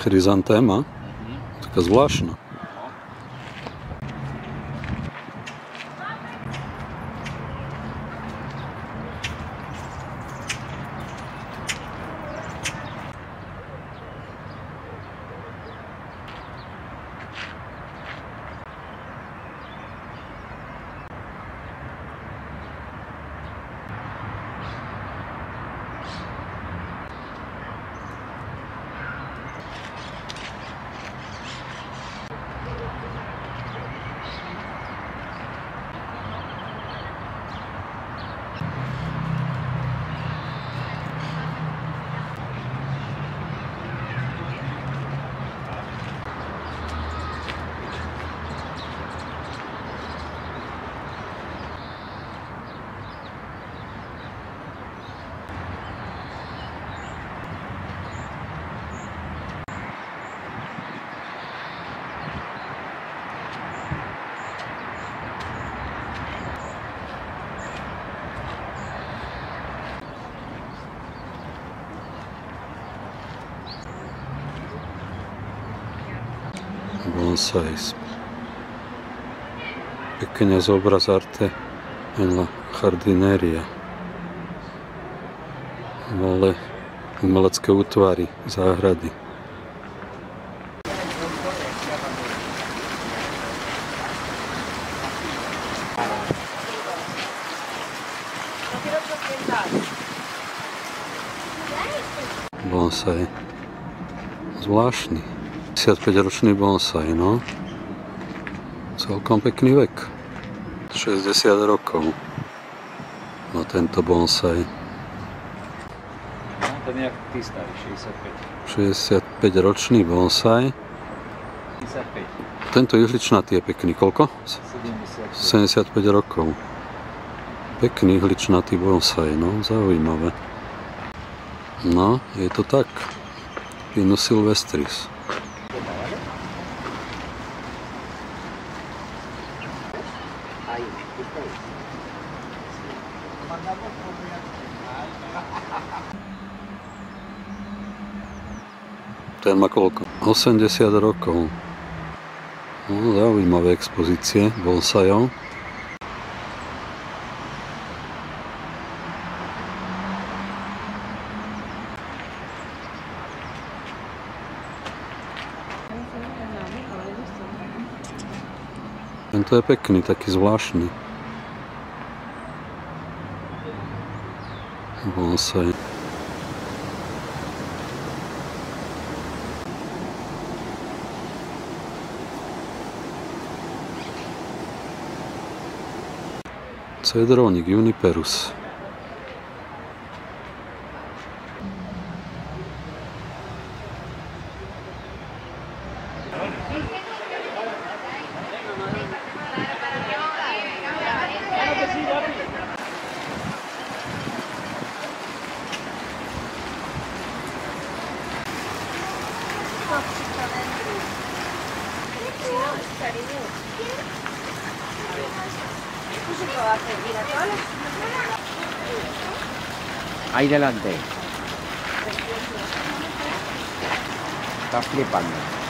хризантема, така звлашна. Bonsais. Pequenas obras arte en la jardineria. Malé umelecké útvary, záhrady. Bonsai. Zvláštny. 55-ročný bonsai, no. Celkom pekný vek. 60 rokov má tento bonsai. No, ten je jak ty starý, 65. 65 ročný bonsai. 55. Tento ihličnatý je pekný. Koľko? 70. 75 rokov. Pekný ihličnatý bonsai, no, zaujímavé. No, je to tak. Pinus silvestris. Ten má koľko? 80 rokov. No, zaujímavé expozície bonsajov. Tento je pekný, taký zvláštny. Bonsai. Cedrónik Juniperus. Ahí delante. Está flipando.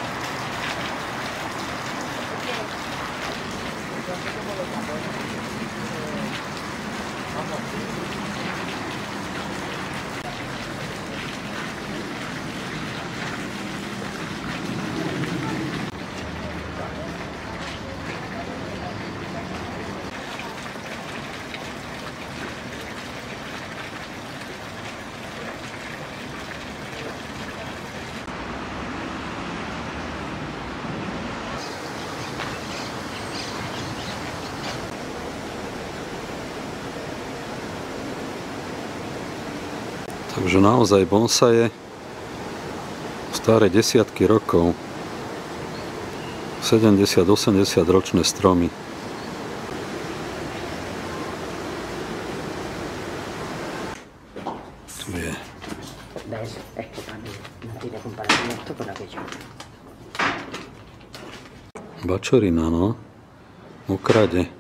Takže naozaj bonsaje staré desiatky rokov. 70-80 ročné stromy. Tu je. ¿Ves? Es que también no tiene comparación esto con aquello. Bačorina, no. Mokrade.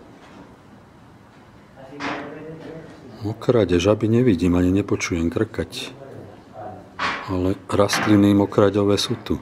Mokrade, žaby nevidím, ani nepočujem krkať. Ale rastliny mokraďové sú tu.